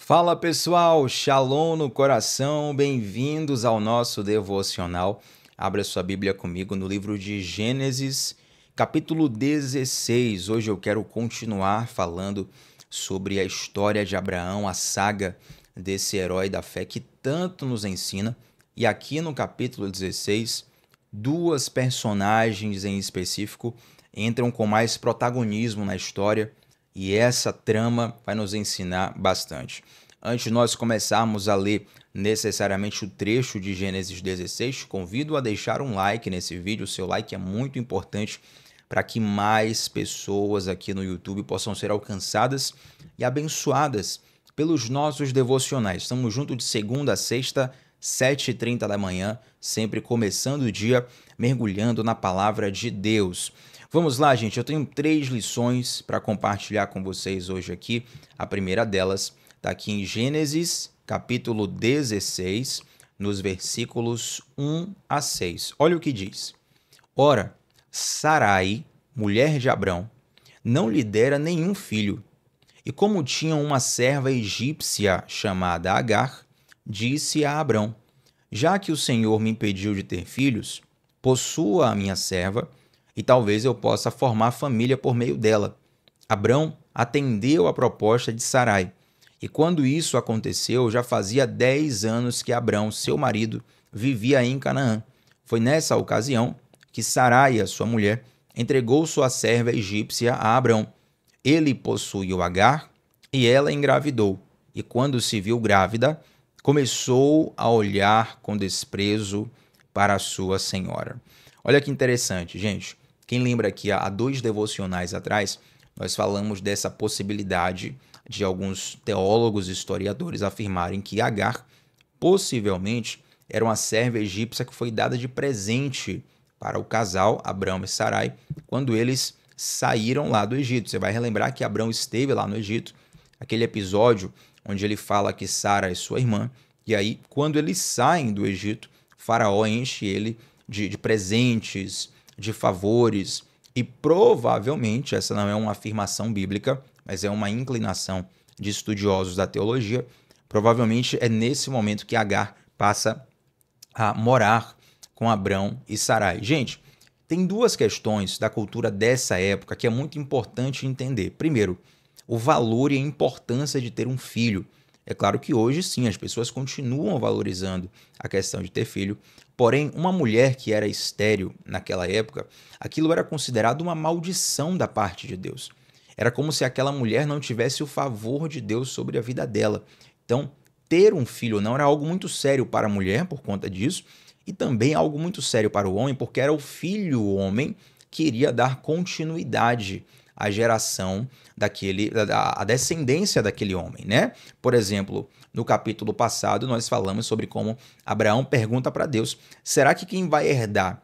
Fala pessoal, shalom no coração, bem-vindos ao nosso devocional. Abra sua Bíblia comigo no livro de Gênesis, capítulo 16. Hoje eu quero continuar falando sobre a história de Abraão, a saga desse herói da fé que tanto nos ensina. E aqui no capítulo 16, duas personagens em específico entram com mais protagonismo na história e essa trama vai nos ensinar bastante. Antes de nós começarmos a ler necessariamente o trecho de Gênesis 16, convido a deixar um like nesse vídeo. O seu like é muito importante para que mais pessoas aqui no YouTube possam ser alcançadas e abençoadas pelos nossos devocionais. Estamos juntos de segunda a sexta, 7h30 da manhã, sempre começando o dia mergulhando na palavra de Deus. Vamos lá, gente. Eu tenho três lições para compartilhar com vocês hoje aqui. A primeira delas está aqui em Gênesis, capítulo 16, nos versículos 1 a 6. Olha o que diz. Ora, Sarai, mulher de Abrão, não lhe dera nenhum filho. E como tinha uma serva egípcia chamada Agar, disse a Abrão: Já que o Senhor me impediu de ter filhos, possua a minha serva e talvez eu possa formar família por meio dela. Abrão atendeu a proposta de Sarai. E quando isso aconteceu, já fazia dez anos que Abrão, seu marido, vivia em Canaã. Foi nessa ocasião que Sarai, sua mulher, entregou sua serva egípcia a Abrão. Ele possuiu Agar e ela engravidou. E quando se viu grávida, começou a olhar com desprezo para a sua senhora. Olha que interessante, gente. Quem lembra que há dois devocionais atrás, nós falamos dessa possibilidade de alguns teólogos e historiadores afirmarem que Agar possivelmente era uma serva egípcia que foi dada de presente para o casal Abraão e Sarai quando eles saíram lá do Egito. Você vai relembrar que Abraão esteve lá no Egito, aquele episódio onde ele fala que Sara é sua irmã, e aí quando eles saem do Egito, Faraó enche ele de, de presentes, de favores, e provavelmente, essa não é uma afirmação bíblica, mas é uma inclinação de estudiosos da teologia, provavelmente é nesse momento que Agar passa a morar com Abrão e Sarai. Gente, tem duas questões da cultura dessa época que é muito importante entender. Primeiro, o valor e a importância de ter um filho. É claro que hoje sim as pessoas continuam valorizando a questão de ter filho, porém, uma mulher que era estéril naquela época, aquilo era considerado uma maldição da parte de Deus. Era como se aquela mulher não tivesse o favor de Deus sobre a vida dela. Então, ter um filho não era algo muito sério para a mulher por conta disso, e também algo muito sério para o homem, porque era o filho o homem que iria dar continuidade a geração daquele, a, descendência daquele homem, né? Por exemplo, no capítulo passado nós falamos sobre como Abraão pergunta para Deus: será que quem vai herdar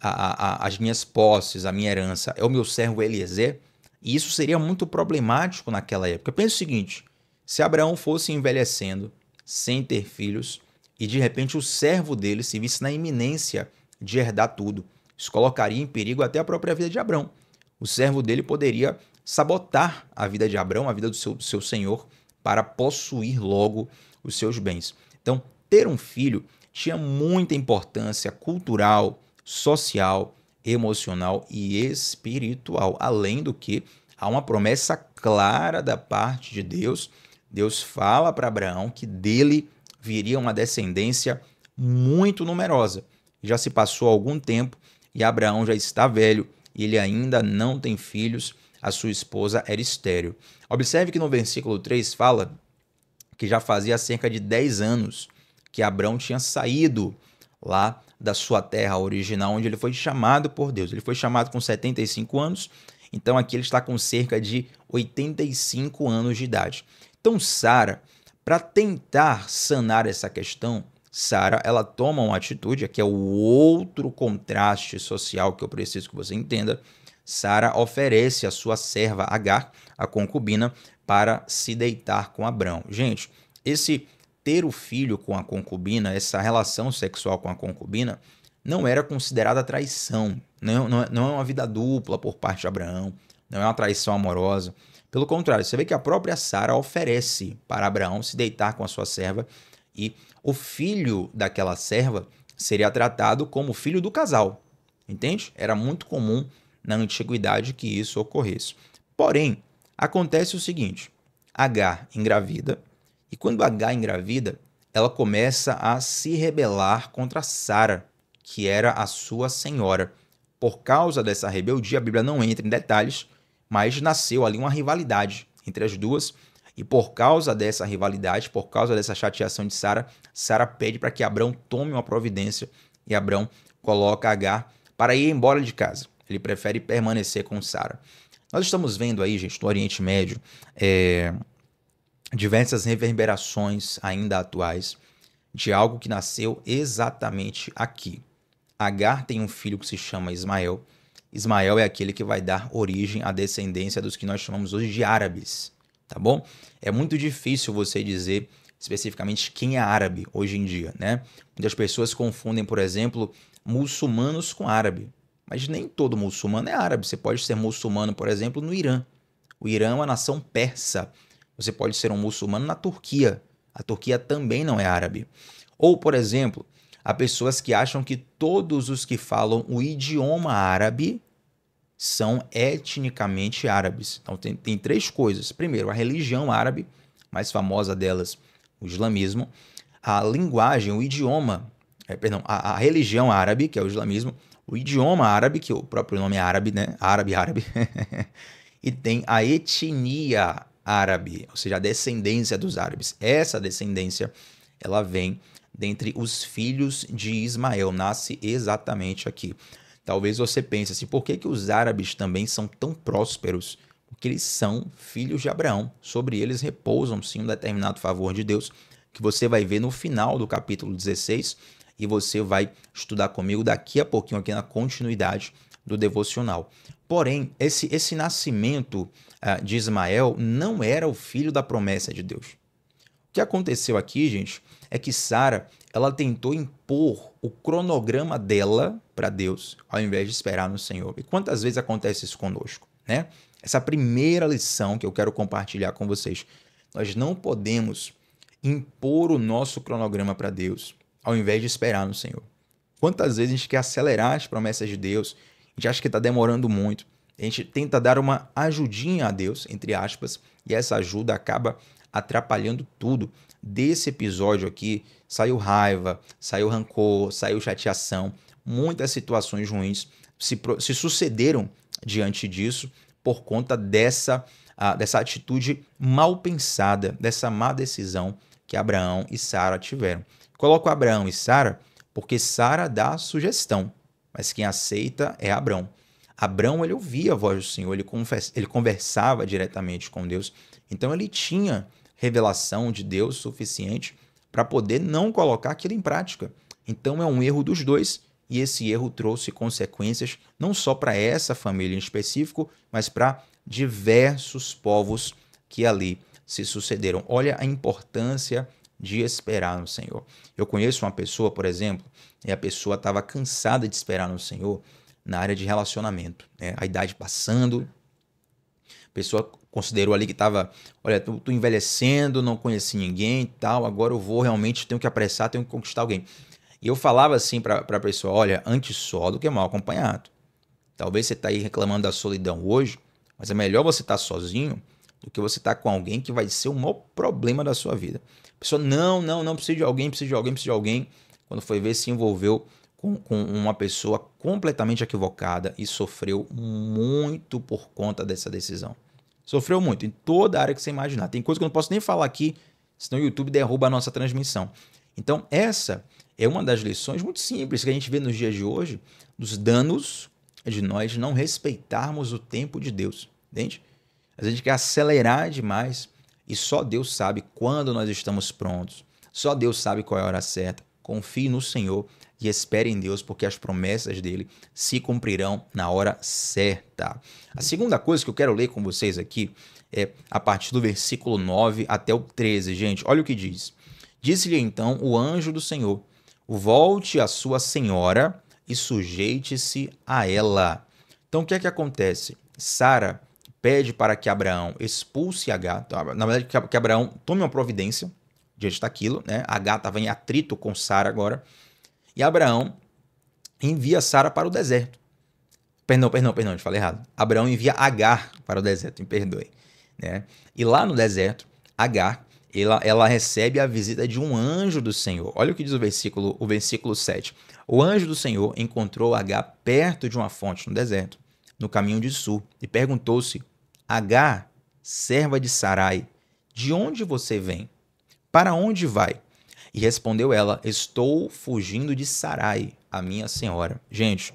a, a, as minhas posses, a minha herança, é o meu servo Eliezer? E isso seria muito problemático naquela época. Pensa o seguinte: se Abraão fosse envelhecendo, sem ter filhos, e de repente o servo dele se visse na iminência de herdar tudo, isso colocaria em perigo até a própria vida de Abraão o servo dele poderia sabotar a vida de Abraão, a vida do seu, do seu senhor, para possuir logo os seus bens. Então, ter um filho tinha muita importância cultural, social, emocional e espiritual. Além do que, há uma promessa clara da parte de Deus. Deus fala para Abraão que dele viria uma descendência muito numerosa. Já se passou algum tempo e Abraão já está velho, e ele ainda não tem filhos, a sua esposa era estéril. Observe que no versículo 3 fala que já fazia cerca de 10 anos que Abraão tinha saído lá da sua terra original, onde ele foi chamado por Deus. Ele foi chamado com 75 anos, então aqui ele está com cerca de 85 anos de idade. Então, Sara, para tentar sanar essa questão, Sara, ela toma uma atitude, que é o outro contraste social que eu preciso que você entenda. Sara oferece a sua serva Agar, a concubina, para se deitar com Abrão. Gente, esse ter o filho com a concubina, essa relação sexual com a concubina, não era considerada traição. Não, não, não é uma vida dupla por parte de Abraão, não é uma traição amorosa. Pelo contrário, você vê que a própria Sara oferece para Abraão se deitar com a sua serva e o filho daquela serva seria tratado como filho do casal. Entende? Era muito comum na antiguidade que isso ocorresse. Porém, acontece o seguinte: Agar engravida, e quando Agar engravida, ela começa a se rebelar contra Sara, que era a sua senhora. Por causa dessa rebeldia, a Bíblia não entra em detalhes, mas nasceu ali uma rivalidade entre as duas. E por causa dessa rivalidade, por causa dessa chateação de Sara, Sara pede para que Abraão tome uma providência e Abraão coloca Agar para ir embora de casa. Ele prefere permanecer com Sara. Nós estamos vendo aí, gente, no Oriente Médio, é, diversas reverberações ainda atuais de algo que nasceu exatamente aqui. Agar tem um filho que se chama Ismael. Ismael é aquele que vai dar origem à descendência dos que nós chamamos hoje de árabes, tá bom? É muito difícil você dizer especificamente quem é árabe hoje em dia, né? Muitas pessoas confundem, por exemplo, muçulmanos com árabe. Mas nem todo muçulmano é árabe. Você pode ser muçulmano, por exemplo, no Irã. O Irã é uma nação persa. Você pode ser um muçulmano na Turquia. A Turquia também não é árabe. Ou, por exemplo, há pessoas que acham que todos os que falam o idioma árabe são etnicamente árabes. Então, tem, tem três coisas. Primeiro, a religião árabe, mais famosa delas, o islamismo. A linguagem, o idioma, é, perdão, a, a religião árabe, que é o islamismo o idioma árabe, que o próprio nome é árabe, né? Árabe, árabe. e tem a etnia árabe, ou seja, a descendência dos árabes. Essa descendência, ela vem dentre os filhos de Ismael, nasce exatamente aqui. Talvez você pense assim, por que, que os árabes também são tão prósperos? Porque eles são filhos de Abraão. Sobre eles repousam sim um determinado favor de Deus, que você vai ver no final do capítulo 16, e você vai estudar comigo daqui a pouquinho aqui na continuidade do devocional. Porém, esse, esse nascimento uh, de Ismael não era o filho da promessa de Deus. O que aconteceu aqui, gente, é que Sara ela tentou impor o cronograma dela para Deus, ao invés de esperar no Senhor. E quantas vezes acontece isso conosco, né? Essa primeira lição que eu quero compartilhar com vocês. Nós não podemos impor o nosso cronograma para Deus ao invés de esperar no Senhor. Quantas vezes a gente quer acelerar as promessas de Deus, a gente acha que está demorando muito, a gente tenta dar uma ajudinha a Deus, entre aspas, e essa ajuda acaba atrapalhando tudo. Desse episódio aqui saiu raiva, saiu rancor, saiu chateação, muitas situações ruins se, se sucederam diante disso por conta dessa, uh, dessa atitude mal pensada, dessa má decisão que Abraão e Sara tiveram. Coloco Abraão e Sara porque Sara dá a sugestão, mas quem aceita é Abraão. Abraão ele ouvia a voz do Senhor, ele, ele conversava diretamente com Deus, então ele tinha revelação de Deus suficiente para poder não colocar aquilo em prática. Então é um erro dos dois e esse erro trouxe consequências não só para essa família em específico, mas para diversos povos que ali se sucederam. Olha a importância de esperar no Senhor. Eu conheço uma pessoa, por exemplo, e a pessoa estava cansada de esperar no Senhor na área de relacionamento. Né? A idade passando, a pessoa considerou ali que estava, olha, tô, tô, envelhecendo, não conheci ninguém e tal, agora eu vou realmente, tenho que apressar, tenho que conquistar alguém. E eu falava assim para a pessoa, olha, antes só do que mal acompanhado. Talvez você está aí reclamando da solidão hoje, mas é melhor você estar tá sozinho do que você estar tá com alguém que vai ser o maior problema da sua vida. A pessoa, não, não, não, precisa de alguém, precisa de alguém, precisa de alguém. Quando foi ver, se envolveu com, com uma pessoa completamente equivocada e sofreu muito por conta dessa decisão. Sofreu muito, em toda a área que você imaginar. Tem coisa que eu não posso nem falar aqui, senão o YouTube derruba a nossa transmissão. Então, essa é uma das lições muito simples que a gente vê nos dias de hoje, dos danos de nós não respeitarmos o tempo de Deus. Entende? A gente quer acelerar demais e só Deus sabe quando nós estamos prontos. Só Deus sabe qual é a hora certa. Confie no Senhor e espere em Deus, porque as promessas dele se cumprirão na hora certa. A segunda coisa que eu quero ler com vocês aqui é a partir do versículo 9 até o 13. Gente, olha o que diz. Disse-lhe então o anjo do Senhor: Volte a sua senhora e sujeite-se a ela. Então o que é que acontece? Sara pede para que Abraão expulse H, na verdade, que Abraão tome uma providência diante daquilo, né? H estava em atrito com Sara agora, e Abraão envia Sara para o deserto. Perdão, perdão, perdão, eu falei errado. Abraão envia Agar para o deserto, me perdoe. Né? E lá no deserto, Agar, ela, ela recebe a visita de um anjo do Senhor. Olha o que diz o versículo, o versículo 7. O anjo do Senhor encontrou Agar perto de uma fonte no deserto, no caminho de sul, e perguntou-se: Agar, serva de Sarai, de onde você vem? Para onde vai? E respondeu ela: Estou fugindo de Sarai, a minha senhora. Gente,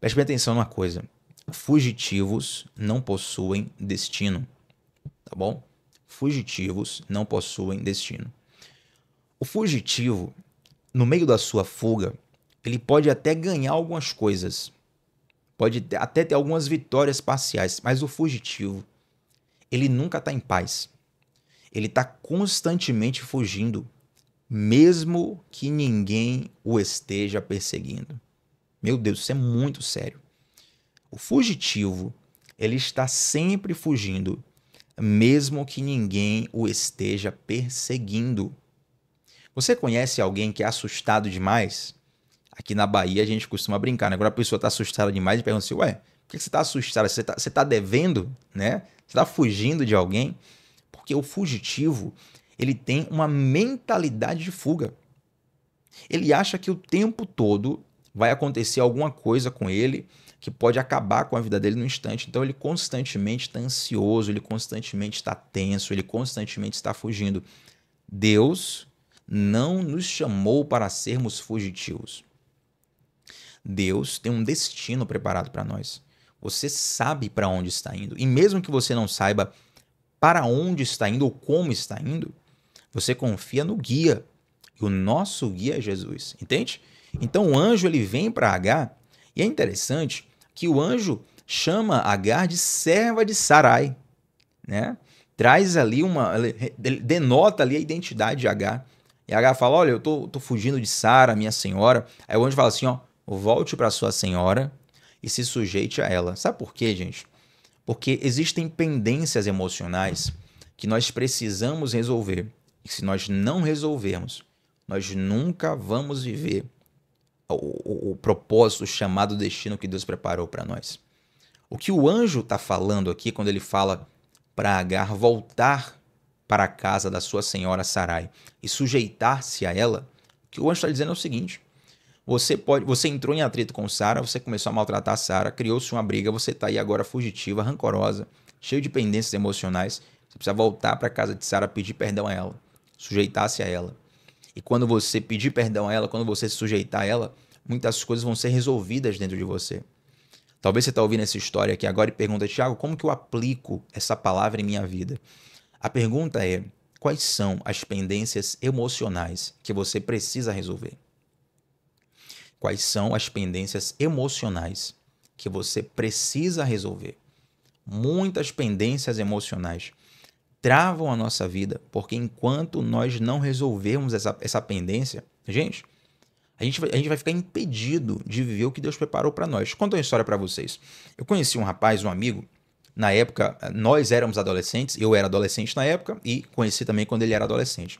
preste bem atenção numa coisa: fugitivos não possuem destino. Tá bom? Fugitivos não possuem destino. O fugitivo, no meio da sua fuga, ele pode até ganhar algumas coisas, pode até ter algumas vitórias parciais, mas o fugitivo, ele nunca está em paz. Ele está constantemente fugindo, mesmo que ninguém o esteja perseguindo. Meu Deus, isso é muito sério. O fugitivo, ele está sempre fugindo, mesmo que ninguém o esteja perseguindo. Você conhece alguém que é assustado demais? Aqui na Bahia a gente costuma brincar, né? Agora a pessoa está assustada demais e pergunta assim: Ué, por que você está assustada? Você está tá devendo, né? Você está fugindo de alguém? Porque o fugitivo, ele tem uma mentalidade de fuga. Ele acha que o tempo todo vai acontecer alguma coisa com ele que pode acabar com a vida dele no instante. Então ele constantemente está ansioso, ele constantemente está tenso, ele constantemente está fugindo. Deus não nos chamou para sermos fugitivos. Deus tem um destino preparado para nós. Você sabe para onde está indo. E mesmo que você não saiba para onde está indo ou como está indo, você confia no guia. E o nosso guia é Jesus, entende? Então o anjo ele vem para Agar e é interessante que o anjo chama Agar de serva de Sarai, né? Traz ali uma, denota ali a identidade de Agar. E Agar fala: Olha, eu tô, tô fugindo de Sara, minha senhora. Aí o anjo fala assim: Ó, volte para sua senhora e se sujeite a ela. Sabe por quê, gente? Porque existem pendências emocionais que nós precisamos resolver. E se nós não resolvermos, nós nunca vamos viver o, o, o propósito, o chamado destino que Deus preparou para nós. O que o anjo está falando aqui, quando ele fala para Agar voltar para a casa da sua senhora Sarai e sujeitar-se a ela, o que o anjo está dizendo é o seguinte: você pode, você entrou em atrito com Sara, você começou a maltratar Sara, criou-se uma briga, você está aí agora fugitiva, rancorosa, cheio de pendências emocionais. Você precisa voltar para a casa de Sara pedir perdão a ela, sujeitar-se a ela. E quando você pedir perdão a ela, quando você se sujeitar a ela, muitas coisas vão ser resolvidas dentro de você. Talvez você está ouvindo essa história aqui agora e pergunta, Tiago, como que eu aplico essa palavra em minha vida? A pergunta é: quais são as pendências emocionais que você precisa resolver? Quais são as pendências emocionais que você precisa resolver? Muitas pendências emocionais travam a nossa vida, porque enquanto nós não resolvermos essa, essa pendência, gente, a gente, vai, a gente vai ficar impedido de viver o que Deus preparou para nós. Conto uma história para vocês. Eu conheci um rapaz, um amigo, na época, nós éramos adolescentes, eu era adolescente na época e conheci também quando ele era adolescente.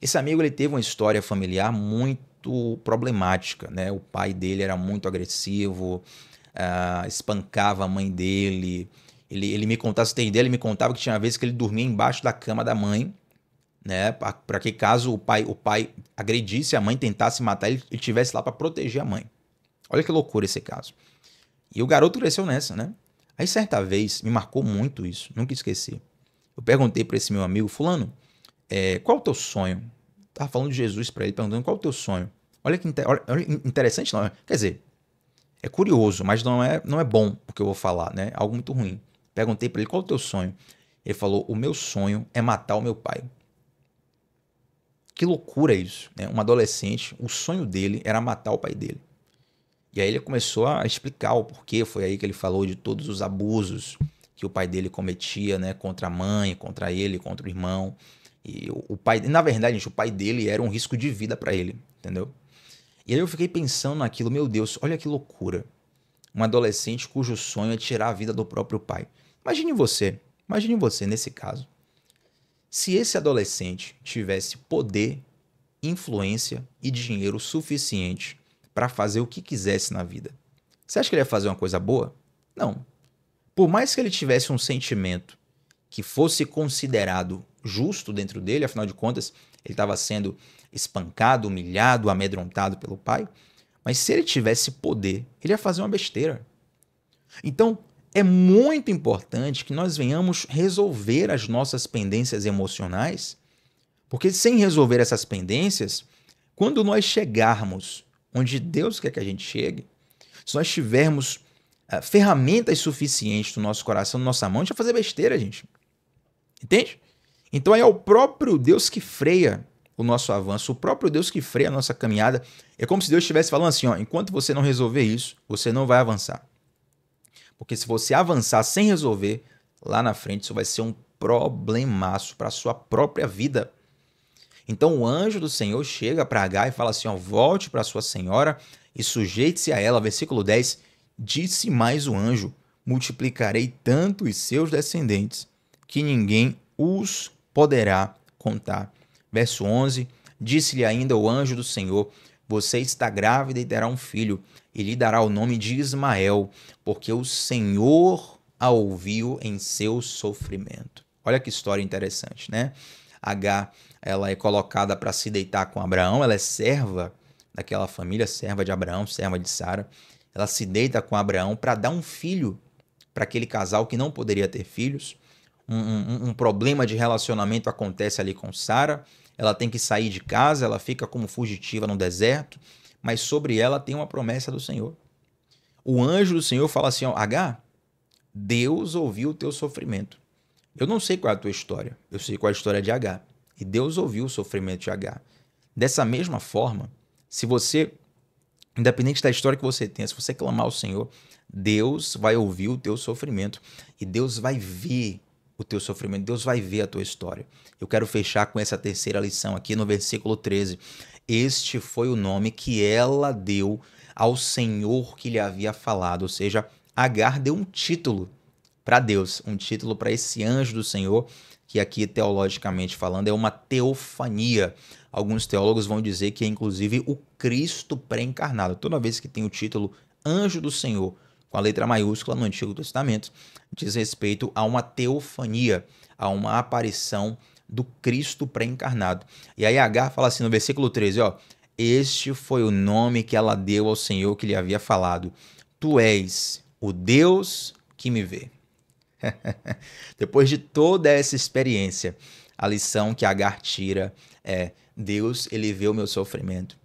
Esse amigo ele teve uma história familiar muito problemática, né? O pai dele era muito agressivo, uh, espancava a mãe dele, ele, ele me contava, se tem ideia, ele me contava que tinha vezes que ele dormia embaixo da cama da mãe, né? Para que caso o pai, o pai agredisse a mãe, tentasse matar, ele, ele tivesse lá para proteger a mãe. Olha que loucura esse caso. E o garoto cresceu nessa, né? Aí certa vez me marcou muito isso, nunca esqueci. Eu perguntei para esse meu amigo, fulano, é, qual é o teu sonho? Tava falando de Jesus para ele, perguntando qual é o teu sonho. Olha que olha, interessante, não. Quer dizer, é curioso, mas não é, não é bom o que eu vou falar, né? Algo muito ruim. Perguntei para ele qual é o teu sonho. Ele falou: O meu sonho é matar o meu pai. Que loucura isso, né? Um adolescente, o sonho dele era matar o pai dele. E aí ele começou a explicar o porquê. Foi aí que ele falou de todos os abusos que o pai dele cometia, né? Contra a mãe, contra ele, contra o irmão. E o pai, na verdade, gente, o pai dele era um risco de vida para ele, entendeu? E aí eu fiquei pensando naquilo, meu Deus, olha que loucura. Um adolescente cujo sonho é tirar a vida do próprio pai. Imagine você, imagine você nesse caso. Se esse adolescente tivesse poder, influência e dinheiro suficiente para fazer o que quisesse na vida, você acha que ele ia fazer uma coisa boa? Não. Por mais que ele tivesse um sentimento que fosse considerado justo dentro dele, afinal de contas, ele estava sendo espancado, humilhado, amedrontado pelo pai. Mas se ele tivesse poder, ele ia fazer uma besteira. Então, é muito importante que nós venhamos resolver as nossas pendências emocionais, porque sem resolver essas pendências, quando nós chegarmos onde Deus quer que a gente chegue, se nós tivermos uh, ferramentas suficientes no nosso coração, na nossa mão, a gente vai fazer besteira, gente. Entende? Então é o próprio Deus que freia o nosso avanço, o próprio Deus que freia a nossa caminhada. É como se Deus estivesse falando assim: ó, enquanto você não resolver isso, você não vai avançar. Porque se você avançar sem resolver, lá na frente isso vai ser um problemaço para a sua própria vida. Então o anjo do Senhor chega para H e fala assim: ó, volte para sua senhora e sujeite-se a ela. Versículo 10: Disse mais o anjo: Multiplicarei tanto os seus descendentes que ninguém os poderá contar. Verso 11: Disse-lhe ainda o anjo do Senhor: Você está grávida e terá um filho, e lhe dará o nome de Ismael, porque o Senhor a ouviu em seu sofrimento. Olha que história interessante, né? H, ela é colocada para se deitar com Abraão, ela é serva daquela família, serva de Abraão, serva de Sara. Ela se deita com Abraão para dar um filho para aquele casal que não poderia ter filhos um, um, um problema de relacionamento acontece ali com Sara. Ela tem que sair de casa, ela fica como fugitiva no deserto, mas sobre ela tem uma promessa do Senhor. O anjo do Senhor fala assim: ó, H, Deus ouviu o teu sofrimento. Eu não sei qual é a tua história, eu sei qual é a história de H. E Deus ouviu o sofrimento de H. Dessa mesma forma, se você, independente da história que você tenha, se você clamar ao Senhor, Deus vai ouvir o teu sofrimento e Deus vai ver o teu sofrimento, Deus vai ver a tua história. Eu quero fechar com essa terceira lição aqui no versículo 13. Este foi o nome que ela deu ao Senhor que lhe havia falado, ou seja, Agar deu um título para Deus, um título para esse anjo do Senhor, que aqui teologicamente falando é uma teofania. Alguns teólogos vão dizer que é inclusive o Cristo pré-encarnado. Toda vez que tem o título anjo do Senhor com a letra maiúscula no Antigo Testamento, diz respeito a uma teofania, a uma aparição do Cristo pré-encarnado. E aí Agar fala assim no versículo 13, ó, este foi o nome que ela deu ao Senhor que lhe havia falado. Tu és o Deus que me vê. Depois de toda essa experiência, a lição que Agar tira é: Deus, ele vê o meu sofrimento.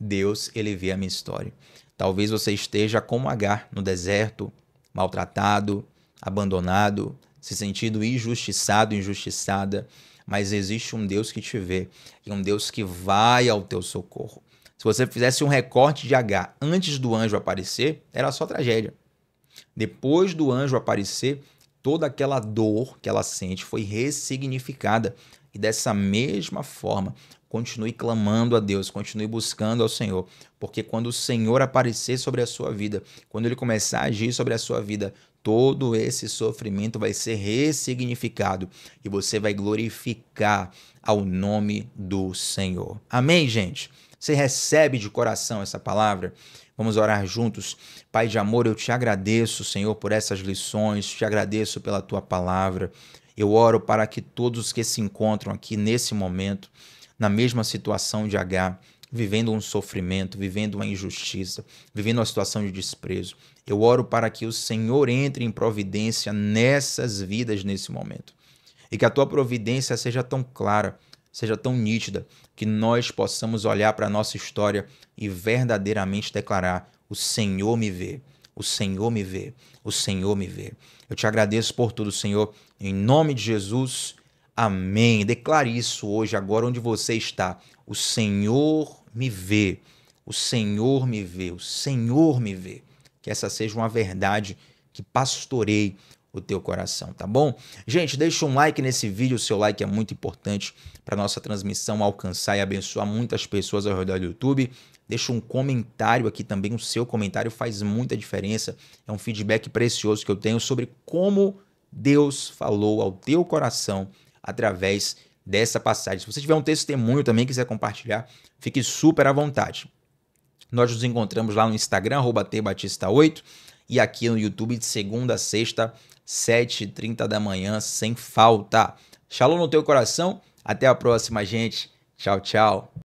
Deus, ele vê a minha história. Talvez você esteja como Agar no deserto, maltratado, abandonado, se sentindo injustiçado, injustiçada, mas existe um Deus que te vê e um Deus que vai ao teu socorro. Se você fizesse um recorte de H antes do anjo aparecer, era só tragédia. Depois do anjo aparecer, toda aquela dor que ela sente foi ressignificada. E dessa mesma forma, continue clamando a Deus, continue buscando ao Senhor, porque quando o Senhor aparecer sobre a sua vida, quando ele começar a agir sobre a sua vida, todo esse sofrimento vai ser ressignificado e você vai glorificar ao nome do Senhor. Amém, gente? Você recebe de coração essa palavra? Vamos orar juntos. Pai de amor, eu te agradeço, Senhor, por essas lições, te agradeço pela tua palavra. Eu oro para que todos que se encontram aqui nesse momento, na mesma situação de H, vivendo um sofrimento, vivendo uma injustiça, vivendo uma situação de desprezo. Eu oro para que o Senhor entre em providência nessas vidas nesse momento. E que a tua providência seja tão clara, seja tão nítida, que nós possamos olhar para a nossa história e verdadeiramente declarar: o Senhor me vê, o Senhor me vê, o Senhor me vê. Eu te agradeço por tudo, Senhor, em nome de Jesus. Amém. Declare isso hoje, agora onde você está. O Senhor me vê. O Senhor me vê. O Senhor me vê. Que essa seja uma verdade que pastoreie o teu coração, tá bom? Gente, deixa um like nesse vídeo, o seu like é muito importante para nossa transmissão alcançar e abençoar muitas pessoas ao redor do YouTube. Deixa um comentário aqui também, o seu comentário faz muita diferença. É um feedback precioso que eu tenho sobre como Deus falou ao teu coração através dessa passagem. Se você tiver um testemunho também quiser compartilhar, fique super à vontade. Nós nos encontramos lá no Instagram, tbatista8, e aqui no YouTube de segunda a sexta, 7h30 da manhã, sem falta. Shalom no teu coração. Até a próxima, gente. Tchau, tchau.